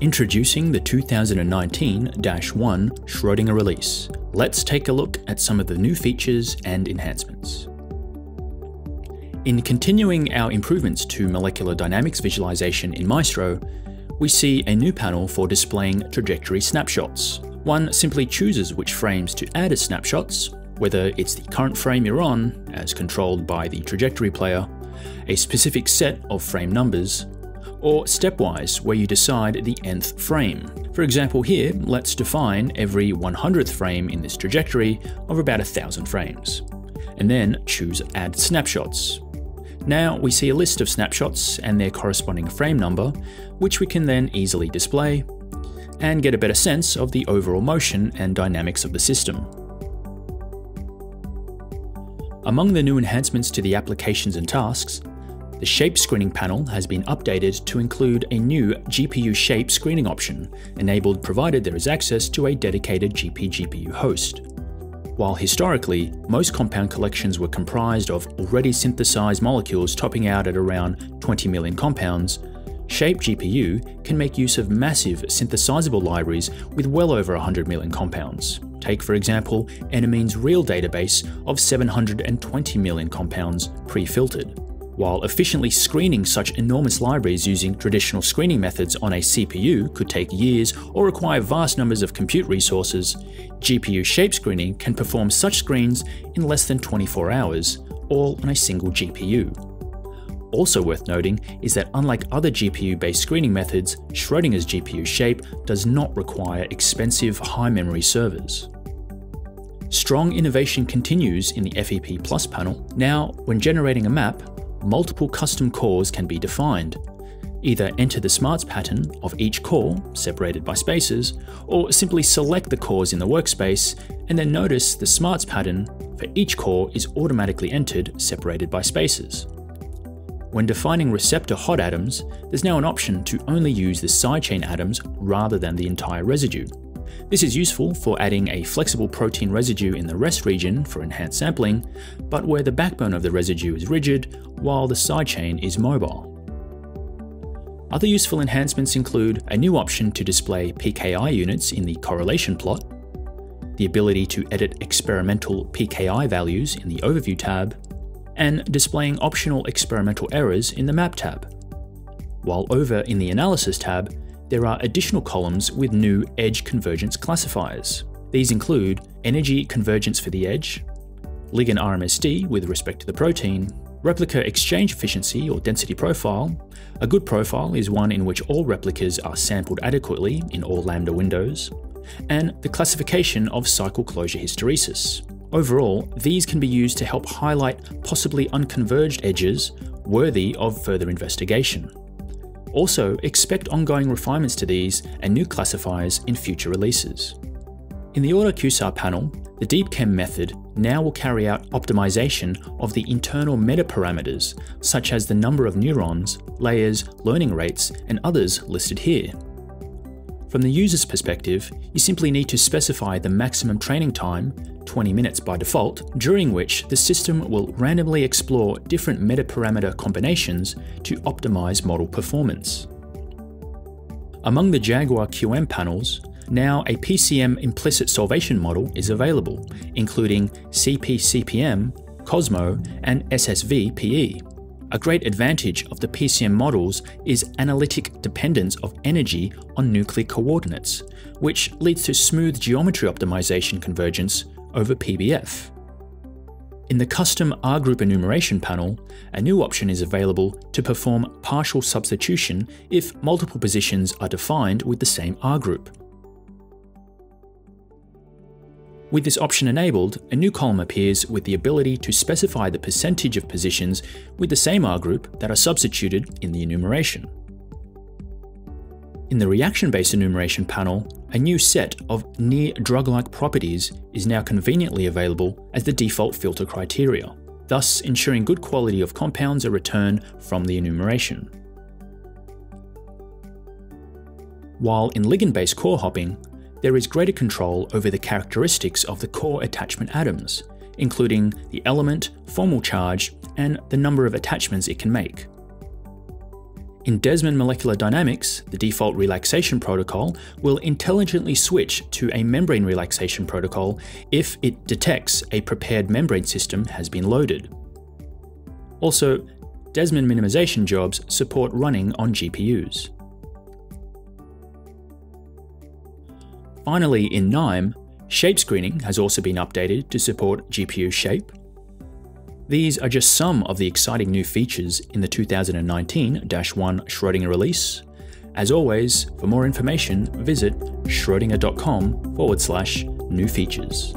Introducing the 2019-1 Schrodinger release, let's take a look at some of the new features and enhancements. In continuing our improvements to molecular dynamics visualization in Maestro, we see a new panel for displaying trajectory snapshots. One simply chooses which frames to add as snapshots, whether it's the current frame you're on, as controlled by the trajectory player, a specific set of frame numbers, or stepwise, where you decide the nth frame. For example here, let's define every 100th frame in this trajectory of about 1000 frames, and then choose Add Snapshots. Now we see a list of snapshots and their corresponding frame number, which we can then easily display, and get a better sense of the overall motion and dynamics of the system. Among the new enhancements to the applications and tasks, the shape screening panel has been updated to include a new GPU shape screening option, enabled provided there is access to a dedicated GP-GPU host. While historically, most compound collections were comprised of already synthesized molecules topping out at around 20 million compounds, Shape GPU can make use of massive synthesizable libraries with well over 100 million compounds. Take, for example, Enamine's real database of 720 million compounds pre-filtered. While efficiently screening such enormous libraries using traditional screening methods on a CPU could take years or require vast numbers of compute resources, GPU shape screening can perform such screens in less than 24 hours, all on a single GPU. Also worth noting is that unlike other GPU-based screening methods, Schrodinger's GPU shape does not require expensive high-memory servers. Strong innovation continues in the FEP Plus panel. Now, when generating a map, multiple custom cores can be defined. Either enter the smarts pattern of each core, separated by spaces, or simply select the cores in the workspace and then notice the smarts pattern for each core is automatically entered, separated by spaces. When defining receptor hot atoms, there's now an option to only use the sidechain atoms rather than the entire residue. This is useful for adding a flexible protein residue in the rest region for enhanced sampling, but where the backbone of the residue is rigid while the sidechain is mobile. Other useful enhancements include a new option to display pKi units in the correlation plot, the ability to edit experimental pKi values in the Overview tab, and displaying optional experimental errors in the Map tab. While over in the Analysis tab, there are additional columns with new edge convergence classifiers. These include energy convergence for the edge, ligand RMSD with respect to the protein, replica exchange efficiency or density profile. A good profile is one in which all replicas are sampled adequately in all lambda windows, and the classification of cycle closure hysteresis. Overall, these can be used to help highlight possibly unconverged edges worthy of further investigation. Also, expect ongoing refinements to these and new classifiers in future releases. In the AutoQSAR panel, the DeepChem method now will carry out optimization of the internal metaparameters, such as the number of neurons, layers, learning rates, and others listed here. From the user's perspective, you simply need to specify the maximum training time, 20 minutes by default, during which the system will randomly explore different metaparameter combinations to optimize model performance. Among the Jaguar QM panels, now a PCM implicit solvation model is available, including CP-CPM, Cosmo, and SSV-PE. A great advantage of the PCM models is analytic dependence of energy on nuclear coordinates, which leads to smooth geometry optimization convergence over PBF. In the custom R group enumeration panel, a new option is available to perform partial substitution if multiple positions are defined with the same R With this option enabled, a new column appears with the ability to specify the percentage of positions with the same R group that are substituted in the enumeration. In the reaction-based enumeration panel, a new set of near drug-like properties is now conveniently available as the default filter criteria, thus ensuring good quality of compounds are returned from the enumeration. While in ligand-based core hopping, there is greater control over the characteristics of the core attachment atoms, including the element, formal charge, and the number of attachments it can make. In Desmond Molecular Dynamics, the default relaxation protocol will intelligently switch to a membrane relaxation protocol if it detects a prepared membrane system has been loaded. Also, Desmond minimization jobs support running on GPUs. Finally, in KNIME, shape screening has also been updated to support GPU shape, these are just some of the exciting new features in the 2019-1 Schrodinger release. As always, for more information, visit schrodinger.com forward slash new features.